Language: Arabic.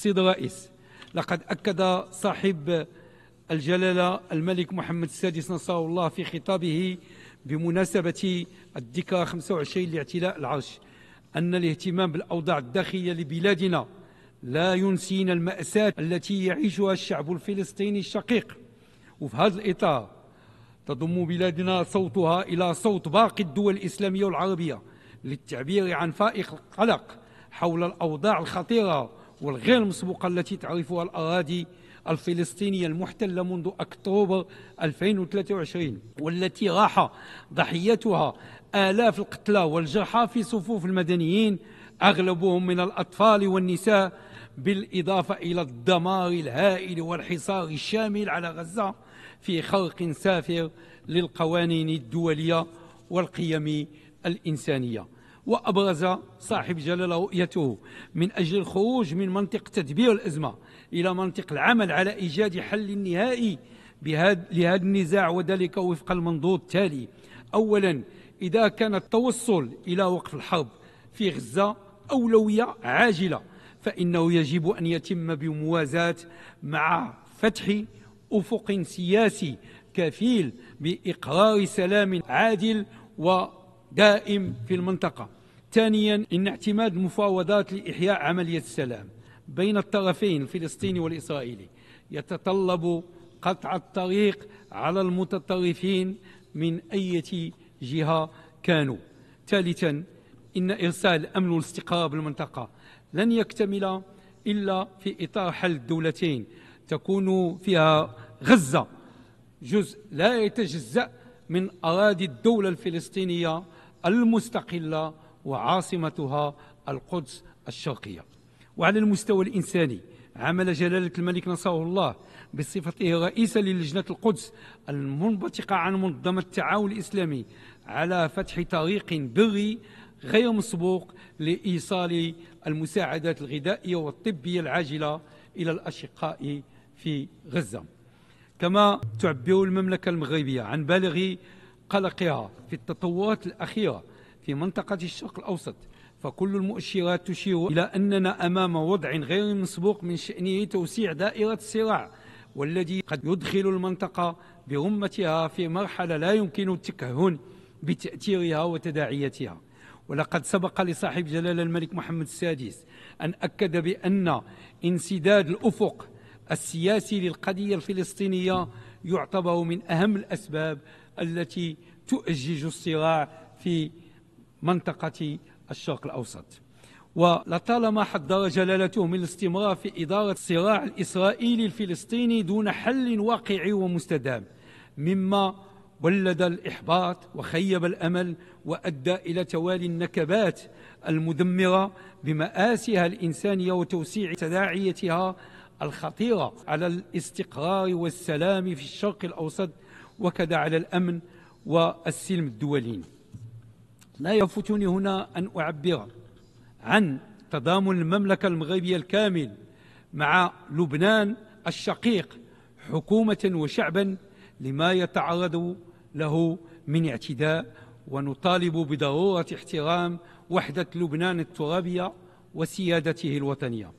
سيد الرئيس لقد أكد صاحب الجلالة الملك محمد السادس نصره الله في خطابه بمناسبة الذكرى 25 لاعتلاء العرش أن الاهتمام بالأوضاع الداخلية لبلادنا لا ينسينا المأساة التي يعيشها الشعب الفلسطيني الشقيق. وفي هذا الإطار تضم بلادنا صوتها إلى صوت باقي الدول الإسلامية والعربية للتعبير عن فائق القلق حول الأوضاع الخطيرة والغير مسبوقة التي تعرفها الأراضي الفلسطينية المحتلة منذ أكتوبر 2023 والتي راح ضحيتها آلاف القتلى والجرحى في صفوف المدنيين أغلبهم من الأطفال والنساء بالإضافة إلى الدمار الهائل والحصار الشامل على غزة في خرق سافر للقوانين الدولية والقيم الإنسانية. وأبرز صاحب جلالة رؤيته من أجل الخروج من منطق تدبير الأزمة إلى منطق العمل على إيجاد حل نهائي لهذا النزاع وذلك وفق المنظور التالي. أولا إذا كان التوصل إلى وقف الحرب في غزة أولوية عاجلة فإنه يجب أن يتم بموازاة مع فتح أفق سياسي كفيل بإقرار سلام عادل ودائم في المنطقة. ثانيا إن اعتماد المفاوضات لإحياء عملية السلام بين الطرفين الفلسطيني والإسرائيلي. يتطلب قطع الطريق على المتطرفين من أي جهة كانوا. ثالثا إن إرسال الأمن والاستقرار بالمنطقة لن يكتمل إلا في إطار حل الدولتين. تكون فيها غزة جزء لا يتجزأ من أراضي الدولة الفلسطينية المستقلة وعاصمتها القدس الشرقية. وعلى المستوى الإنساني عمل جلالة الملك نصره الله بصفته رئيسا للجنة القدس المنبثقة عن منظمة التعاون الإسلامي على فتح طريق بري غير مسبوق لإيصال المساعدات الغذائية والطبية العاجلة إلى الأشقاء في غزة. كما تعبر المملكة المغربية عن بالغ قلقها في التطورات الأخيرة في منطقة الشرق الأوسط فكل المؤشرات تشير إلى أننا أمام وضع غير مسبوق من شأنه توسيع دائرة الصراع والذي قد يدخل المنطقة برمتها في مرحلة لا يمكن التكهن بتأثيرها وتداعياتها. ولقد سبق لصاحب جلالة الملك محمد السادس أن أكد بأن انسداد الأفق السياسي للقضية الفلسطينية يعتبر من أهم الأسباب التي تؤجج الصراع في منطقة الشرق الأوسط. ولطالما حذر جلالته من الاستمرار في إدارة الصراع الإسرائيلي الفلسطيني دون حل واقعي ومستدام مما ولد الإحباط وخيب الأمل وأدى إلى توالي النكبات المدمرة بمآسيها الإنسانية وتوسيع تداعيتها الخطيرة على الاستقرار والسلام في الشرق الأوسط وكذا على الأمن والسلم الدولين لا يفوتني هنا أن أعبر عن تضامن المملكة المغربية الكامل مع لبنان الشقيق حكومة وشعبا لما يتعرض له من اعتداء ونطالب بضرورة احترام وحدة لبنان الترابية وسيادته الوطنية.